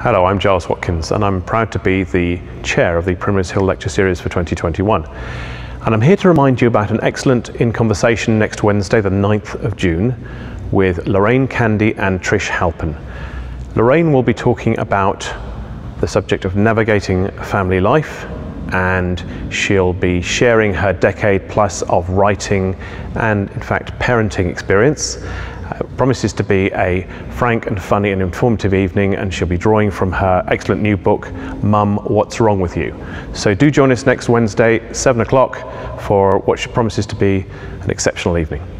Hello, I'm Giles Watkins, and I'm proud to be the chair of the Primrose Hill Lecture Series for 2021. And I'm here to remind you about an excellent In Conversation next Wednesday, the 9th of June, with Lorraine Candy and Trish Halpin. Lorraine will be talking about the subject of navigating family life, and she'll be sharing her decade plus of writing and, in fact, parenting experience. Uh, promises to be a frank and funny and informative evening, and she'll be drawing from her excellent new book, Mum, What's Wrong with You? So do join us next Wednesday, 7 o'clock, for what she promises to be an exceptional evening.